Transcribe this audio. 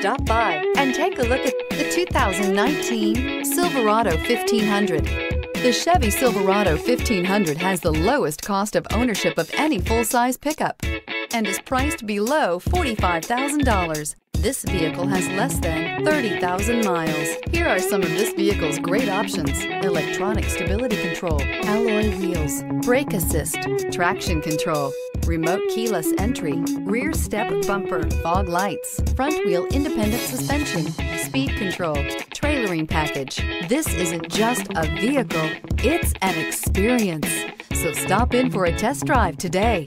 Stop by and take a look at the 2019 Silverado 1500. The Chevy Silverado 1500 has the lowest cost of ownership of any full-size pickup and is priced below $45,000. This vehicle has less than 30,000 miles. Here are some of this vehicle's great options. Electronic stability control, alloy wheels, brake assist, traction control, remote keyless entry, rear step bumper, fog lights, front wheel independent suspension, speed control, trailering package. This isn't just a vehicle, it's an experience. So stop in for a test drive today.